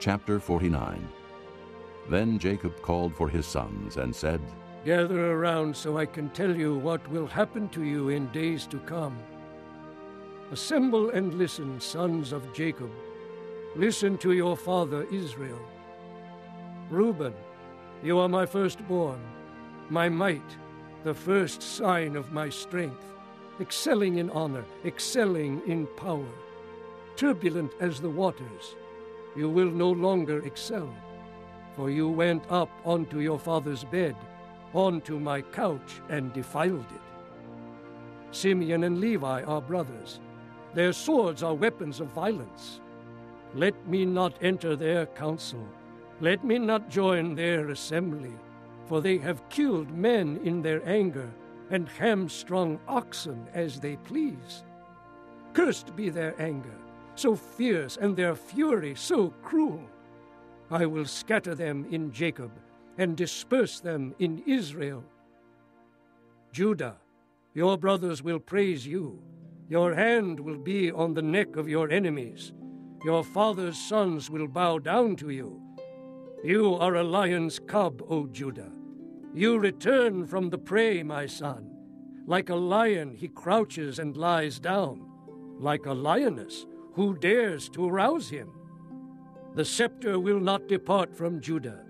Chapter 49 Then Jacob called for his sons and said, Gather around so I can tell you what will happen to you in days to come. Assemble and listen, sons of Jacob. Listen to your father Israel. Reuben, you are my firstborn, my might, the first sign of my strength, excelling in honor, excelling in power. Turbulent as the waters, you will no longer excel, for you went up onto your father's bed, onto my couch, and defiled it. Simeon and Levi are brothers. Their swords are weapons of violence. Let me not enter their council. Let me not join their assembly, for they have killed men in their anger and hamstrung oxen as they please. Cursed be their anger, so fierce, and their fury so cruel. I will scatter them in Jacob and disperse them in Israel. Judah, your brothers will praise you. Your hand will be on the neck of your enemies. Your father's sons will bow down to you. You are a lion's cub, O Judah. You return from the prey, my son. Like a lion, he crouches and lies down. Like a lioness, who dares to arouse him? The scepter will not depart from Judah,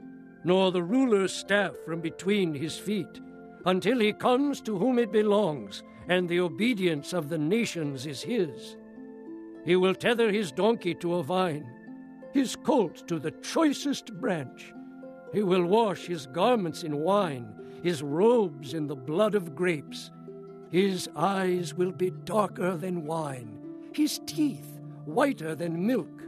nor the ruler's staff from between his feet, until he comes to whom it belongs, and the obedience of the nations is his. He will tether his donkey to a vine, his colt to the choicest branch. He will wash his garments in wine, his robes in the blood of grapes. His eyes will be darker than wine, his teeth whiter than milk.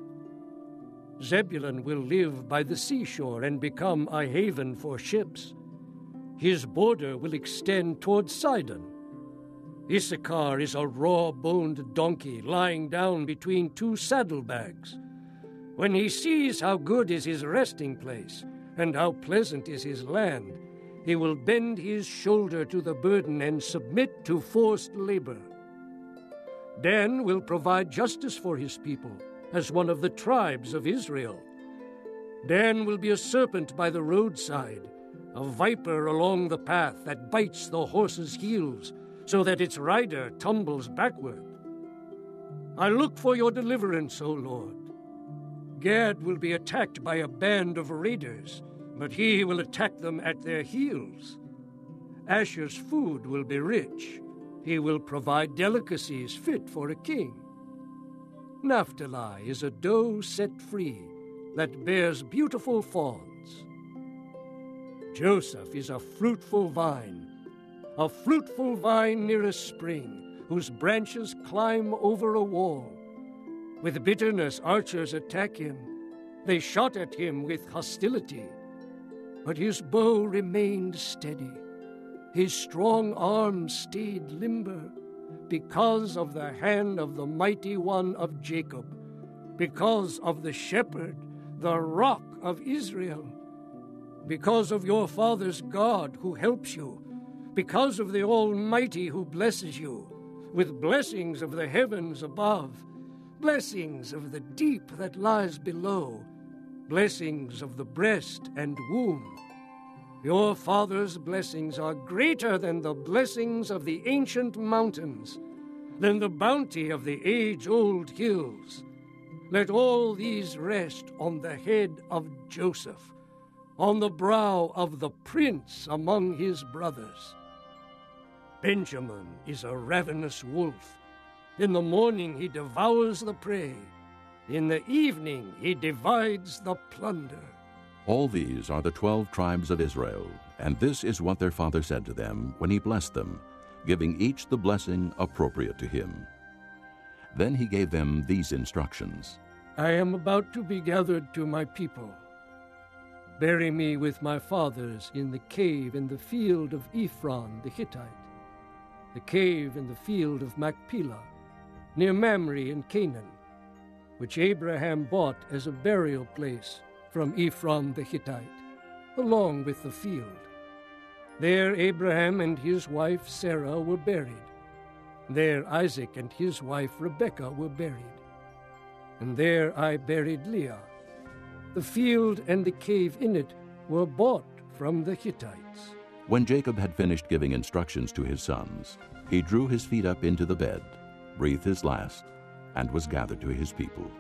Zebulun will live by the seashore and become a haven for ships. His border will extend toward Sidon. Issachar is a raw boned donkey lying down between two saddlebags. When he sees how good is his resting place and how pleasant is his land, he will bend his shoulder to the burden and submit to forced labor. Dan will provide justice for his people as one of the tribes of Israel. Dan will be a serpent by the roadside, a viper along the path that bites the horse's heels so that its rider tumbles backward. I look for your deliverance, O Lord. Gad will be attacked by a band of raiders, but he will attack them at their heels. Asher's food will be rich. He will provide delicacies fit for a king. Naphtali is a doe set free that bears beautiful fawns. Joseph is a fruitful vine, a fruitful vine near a spring, whose branches climb over a wall. With bitterness, archers attack him. They shot at him with hostility. But his bow remained steady. His strong arm stayed limber because of the hand of the mighty one of Jacob, because of the shepherd, the rock of Israel, because of your father's God who helps you, because of the Almighty who blesses you, with blessings of the heavens above, blessings of the deep that lies below, blessings of the breast and womb. Your father's blessings are greater than the blessings of the ancient mountains, than the bounty of the age old hills. Let all these rest on the head of Joseph, on the brow of the prince among his brothers. Benjamin is a ravenous wolf. In the morning he devours the prey, in the evening he divides the plunder. All these are the twelve tribes of Israel, and this is what their father said to them when he blessed them, giving each the blessing appropriate to him. Then he gave them these instructions I am about to be gathered to my people. Bury me with my fathers in the cave in the field of Ephron the Hittite, the cave in the field of Machpelah, near Mamre in Canaan, which Abraham bought as a burial place from Ephron the Hittite, along with the field. There Abraham and his wife Sarah were buried. There Isaac and his wife Rebekah were buried. And there I buried Leah. The field and the cave in it were bought from the Hittites. When Jacob had finished giving instructions to his sons, he drew his feet up into the bed, breathed his last, and was gathered to his people.